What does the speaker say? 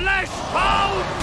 flesh pound!